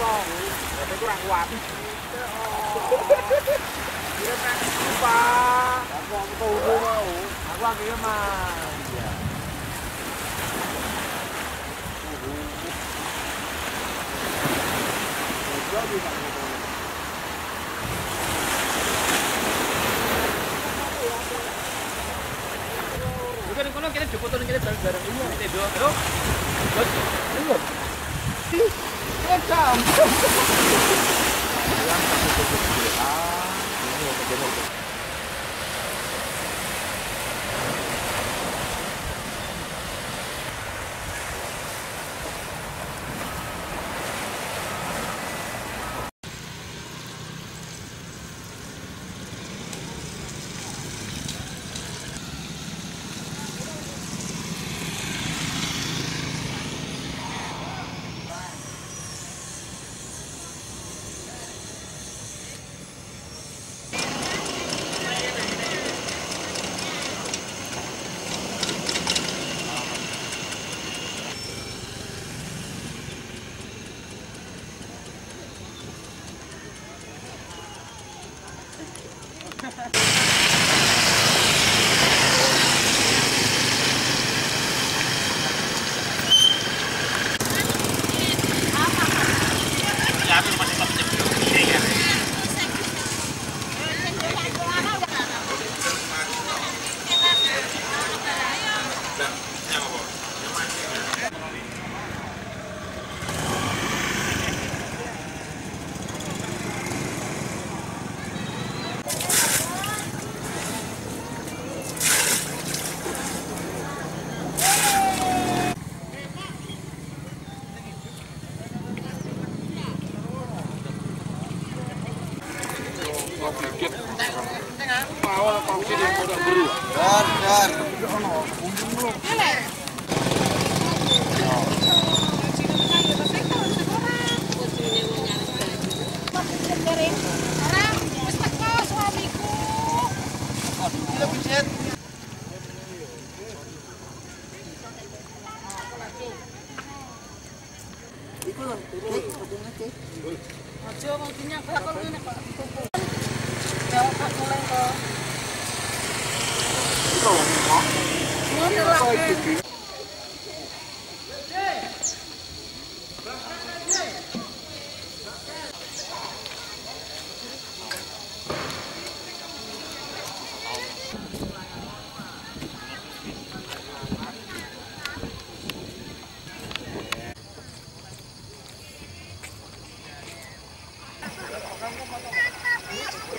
kok. Tapi kurang kuat. Dia nak lupa. Aku. Iya. Kita jupuk turun kita bareng-bareng ini kita dua terus. 짱짱. 아, Terus. Ngecam. Dar, dar. Aja wong dinyak kok ngene kok dikumpul. Jawab kok mulai kok. Ngono lagi. Ya.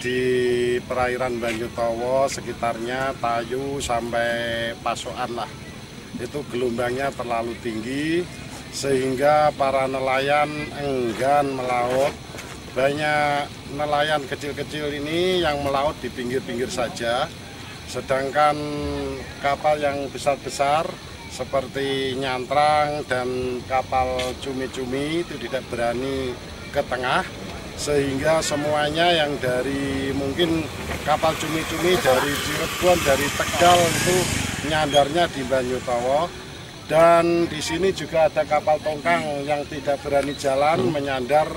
Di perairan Banyutowo sekitarnya Tayu sampai Pasokan lah. Itu gelombangnya terlalu tinggi sehingga para nelayan enggan melaut. Banyak nelayan kecil-kecil ini yang melaut di pinggir-pinggir saja. Sedangkan kapal yang besar-besar seperti nyantrang dan kapal cumi-cumi itu tidak berani ke tengah sehingga semuanya yang dari mungkin kapal cumi-cumi dari Cirebon, dari Tegal itu nyandarnya di Banyutowo dan di sini juga ada kapal tongkang yang tidak berani jalan menyandar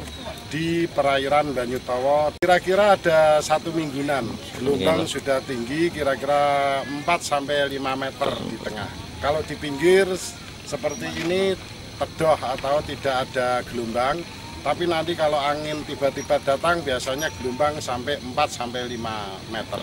di perairan Banyutowo. Kira-kira ada satu mingguan, gelombang sudah tinggi kira-kira 4 sampai 5 meter di tengah. Kalau di pinggir seperti ini tedoh atau tidak ada gelombang, tapi nanti kalau angin tiba-tiba datang biasanya gelombang sampai 4 sampai 5 meter.